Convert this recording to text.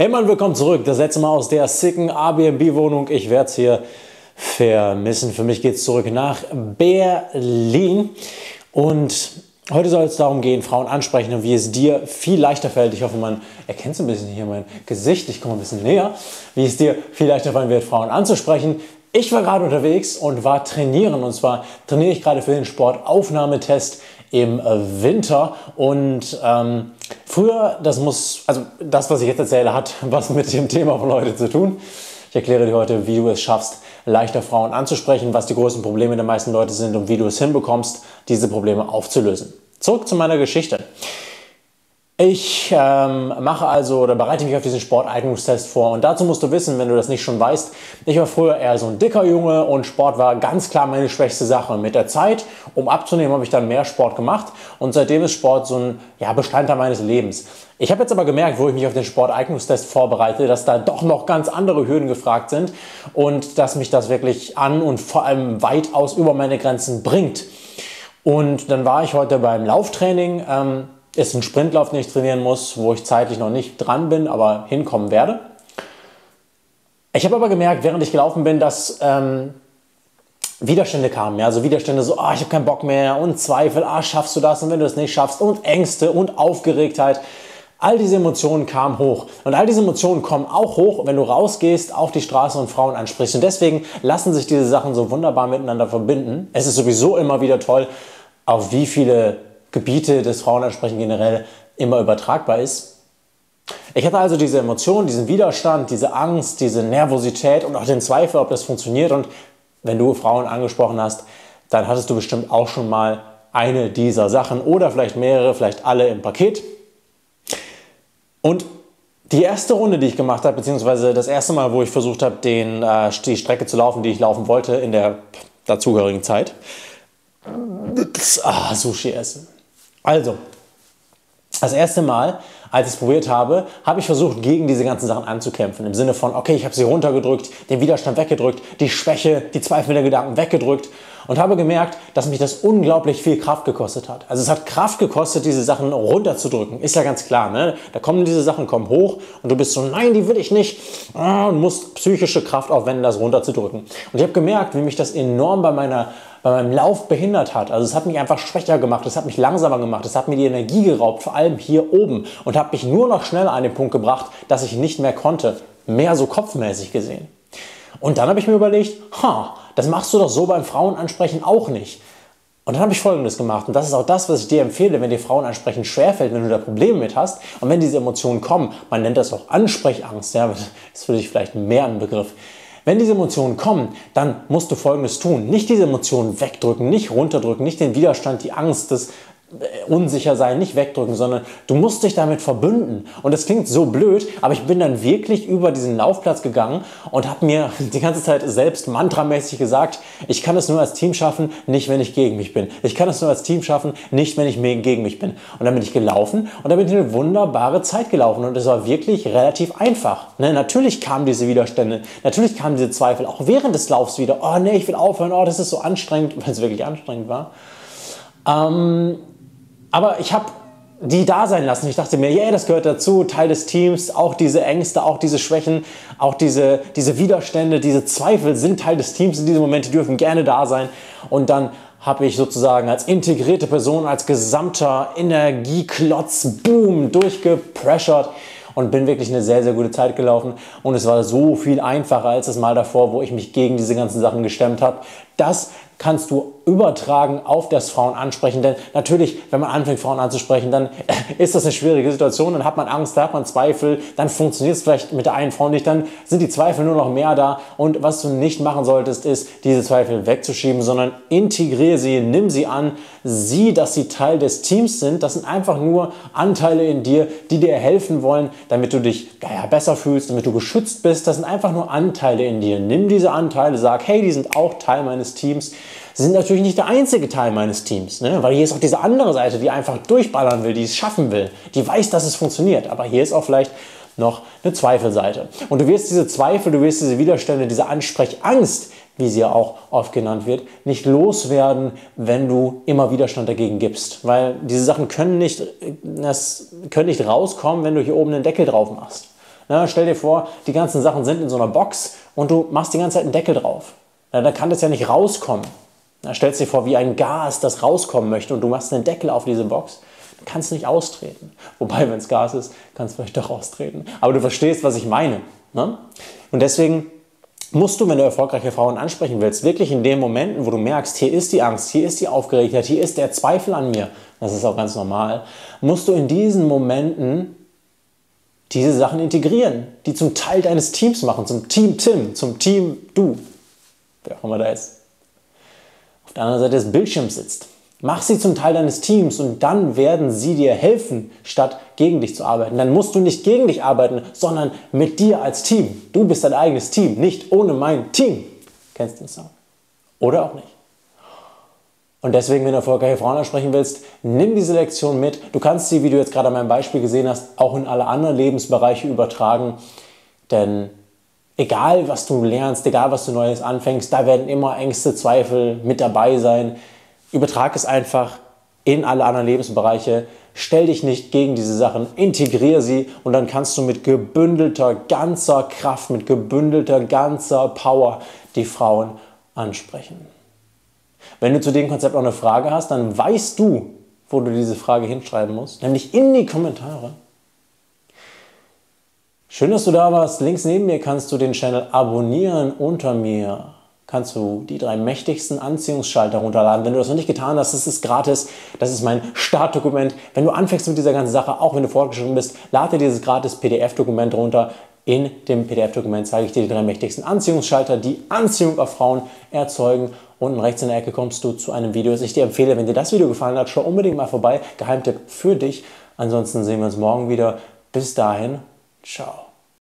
Hey Mann, willkommen zurück. Das letzte Mal aus der sicken Airbnb-Wohnung. Ich werde es hier vermissen. Für mich geht es zurück nach Berlin. Und heute soll es darum gehen, Frauen ansprechen und wie es dir viel leichter fällt. Ich hoffe, man erkennt so ein bisschen hier mein Gesicht. Ich komme ein bisschen näher. Wie es dir viel leichter fallen wird, Frauen anzusprechen. Ich war gerade unterwegs und war trainieren. Und zwar trainiere ich gerade für den Sportaufnahmetest im Winter. Und ähm, früher, das muss, also das, was ich jetzt erzähle, hat was mit dem Thema von heute zu tun. Ich erkläre dir heute, wie du es schaffst, leichter Frauen anzusprechen, was die größten Probleme der meisten Leute sind und wie du es hinbekommst, diese Probleme aufzulösen. Zurück zu meiner Geschichte. Ich ähm, mache also oder bereite mich auf diesen Sporteignungstest vor. Und dazu musst du wissen, wenn du das nicht schon weißt, ich war früher eher so ein dicker Junge und Sport war ganz klar meine schwächste Sache. Mit der Zeit, um abzunehmen, habe ich dann mehr Sport gemacht und seitdem ist Sport so ein ja, Bestandteil meines Lebens. Ich habe jetzt aber gemerkt, wo ich mich auf den Sporteignungstest vorbereite, dass da doch noch ganz andere Hürden gefragt sind und dass mich das wirklich an und vor allem weitaus über meine Grenzen bringt. Und dann war ich heute beim Lauftraining. Ähm, ist ein Sprintlauf, den ich trainieren muss, wo ich zeitlich noch nicht dran bin, aber hinkommen werde. Ich habe aber gemerkt, während ich gelaufen bin, dass ähm, Widerstände kamen. Ja? Also Widerstände so, oh, ich habe keinen Bock mehr und Zweifel, ah, schaffst du das und wenn du das nicht schaffst und Ängste und Aufgeregtheit. All diese Emotionen kamen hoch. Und all diese Emotionen kommen auch hoch, wenn du rausgehst, auf die Straße und Frauen ansprichst. Und deswegen lassen sich diese Sachen so wunderbar miteinander verbinden. Es ist sowieso immer wieder toll, auf wie viele Gebiete des Frauenansprechen generell immer übertragbar ist. Ich hatte also diese Emotion, diesen Widerstand, diese Angst, diese Nervosität und auch den Zweifel, ob das funktioniert. Und wenn du Frauen angesprochen hast, dann hattest du bestimmt auch schon mal eine dieser Sachen oder vielleicht mehrere, vielleicht alle im Paket. Und die erste Runde, die ich gemacht habe, beziehungsweise das erste Mal, wo ich versucht habe, den, äh, die Strecke zu laufen, die ich laufen wollte in der dazugehörigen Zeit, ah, Sushi essen. Also, das erste Mal, als ich es probiert habe, habe ich versucht, gegen diese ganzen Sachen anzukämpfen. Im Sinne von, okay, ich habe sie runtergedrückt, den Widerstand weggedrückt, die Schwäche, die zweifelnden Gedanken weggedrückt und habe gemerkt, dass mich das unglaublich viel Kraft gekostet hat. Also es hat Kraft gekostet, diese Sachen runterzudrücken. Ist ja ganz klar, ne? Da kommen diese Sachen kommen hoch und du bist so, nein, die will ich nicht ah, und musst psychische Kraft aufwenden, das runterzudrücken. Und ich habe gemerkt, wie mich das enorm bei meiner bei meinem Lauf behindert hat. Also es hat mich einfach schwächer gemacht, es hat mich langsamer gemacht, es hat mir die Energie geraubt, vor allem hier oben und hat mich nur noch schneller an den Punkt gebracht, dass ich nicht mehr konnte, mehr so kopfmäßig gesehen. Und dann habe ich mir überlegt, ha, das machst du doch so beim Frauenansprechen auch nicht. Und dann habe ich Folgendes gemacht. Und das ist auch das, was ich dir empfehle, wenn dir Frauen ansprechen schwerfällt, wenn du da Probleme mit hast. Und wenn diese Emotionen kommen, man nennt das auch Ansprechangst, ja, ist für dich vielleicht mehr ein Begriff. Wenn diese Emotionen kommen, dann musst du Folgendes tun. Nicht diese Emotionen wegdrücken, nicht runterdrücken, nicht den Widerstand, die Angst, das unsicher sein, nicht wegdrücken, sondern du musst dich damit verbünden. Und das klingt so blöd, aber ich bin dann wirklich über diesen Laufplatz gegangen und habe mir die ganze Zeit selbst mantramäßig gesagt, ich kann es nur als Team schaffen, nicht wenn ich gegen mich bin. Ich kann es nur als Team schaffen, nicht wenn ich gegen mich bin. Und dann bin ich gelaufen und dann bin ich eine wunderbare Zeit gelaufen und es war wirklich relativ einfach. Ne? Natürlich kamen diese Widerstände, natürlich kamen diese Zweifel, auch während des Laufs wieder, oh nee, ich will aufhören, oh, das ist so anstrengend, weil es wirklich anstrengend war. Ähm, aber ich habe die da sein lassen. Ich dachte mir, yeah, das gehört dazu, Teil des Teams, auch diese Ängste, auch diese Schwächen, auch diese, diese Widerstände, diese Zweifel sind Teil des Teams in diesem Moment, die dürfen gerne da sein. Und dann habe ich sozusagen als integrierte Person, als gesamter Energieklotz, boom, durchgepressured und bin wirklich eine sehr, sehr gute Zeit gelaufen. Und es war so viel einfacher als das Mal davor, wo ich mich gegen diese ganzen Sachen gestemmt habe. Das kannst du übertragen auf das Frauen ansprechen. Denn natürlich, wenn man anfängt, Frauen anzusprechen, dann ist das eine schwierige Situation, dann hat man Angst, da hat man Zweifel, dann funktioniert es vielleicht mit der einen Frau nicht, dann sind die Zweifel nur noch mehr da. Und was du nicht machen solltest, ist, diese Zweifel wegzuschieben, sondern integriere sie, nimm sie an, sieh, dass sie Teil des Teams sind. Das sind einfach nur Anteile in dir, die dir helfen wollen, damit du dich ja, besser fühlst, damit du geschützt bist. Das sind einfach nur Anteile in dir. Nimm diese Anteile, sag, hey, die sind auch Teil meines Teams. Sie sind natürlich nicht der einzige Teil meines Teams, ne? weil hier ist auch diese andere Seite, die einfach durchballern will, die es schaffen will, die weiß, dass es funktioniert. Aber hier ist auch vielleicht noch eine Zweifelseite. Und du wirst diese Zweifel, du wirst diese Widerstände, diese Ansprechangst, wie sie ja auch oft genannt wird, nicht loswerden, wenn du immer Widerstand dagegen gibst. Weil diese Sachen können nicht, das können nicht rauskommen, wenn du hier oben einen Deckel drauf machst. Na, stell dir vor, die ganzen Sachen sind in so einer Box und du machst die ganze Zeit einen Deckel drauf. Na, dann kann das ja nicht rauskommen. Na, stellst dir vor, wie ein Gas, das rauskommen möchte und du machst einen Deckel auf diese Box. Dann kannst du nicht austreten. Wobei, wenn es Gas ist, kannst du vielleicht doch austreten. Aber du verstehst, was ich meine. Ne? Und deswegen musst du, wenn du erfolgreiche Frauen ansprechen willst, wirklich in den Momenten, wo du merkst, hier ist die Angst, hier ist die Aufgeregtheit, hier ist der Zweifel an mir, das ist auch ganz normal, musst du in diesen Momenten diese Sachen integrieren, die zum Teil deines Teams machen, zum Team Tim, zum Team du, wer auch immer da ist. Auf der anderen Seite des Bildschirms sitzt. Mach sie zum Teil deines Teams und dann werden sie dir helfen, statt gegen dich zu arbeiten. Dann musst du nicht gegen dich arbeiten, sondern mit dir als Team. Du bist dein eigenes Team, nicht ohne mein Team. Kennst du den Song? Oder auch nicht. Und deswegen, wenn du erfolgreiche Frauen ansprechen willst, nimm diese Lektion mit. Du kannst sie, wie du jetzt gerade an meinem Beispiel gesehen hast, auch in alle anderen Lebensbereiche übertragen. Denn egal, was du lernst, egal, was du Neues anfängst, da werden immer Ängste, Zweifel mit dabei sein. Übertrag es einfach in alle anderen Lebensbereiche. Stell dich nicht gegen diese Sachen, integriere sie und dann kannst du mit gebündelter ganzer Kraft, mit gebündelter ganzer Power die Frauen ansprechen. Wenn du zu dem Konzept auch eine Frage hast, dann weißt du, wo du diese Frage hinschreiben musst, nämlich in die Kommentare. Schön, dass du da warst. Links neben mir kannst du den Channel abonnieren unter mir kannst du die drei mächtigsten Anziehungsschalter runterladen. Wenn du das noch nicht getan hast, das ist gratis. Das ist mein Startdokument. Wenn du anfängst mit dieser ganzen Sache, auch wenn du fortgeschritten bist, lade dieses gratis PDF-Dokument runter. In dem PDF-Dokument zeige ich dir die drei mächtigsten Anziehungsschalter, die Anziehung auf Frauen erzeugen. Unten rechts in der Ecke kommst du zu einem Video, das ich dir empfehle. Wenn dir das Video gefallen hat, schau unbedingt mal vorbei. Geheimtipp für dich. Ansonsten sehen wir uns morgen wieder. Bis dahin, Tchau.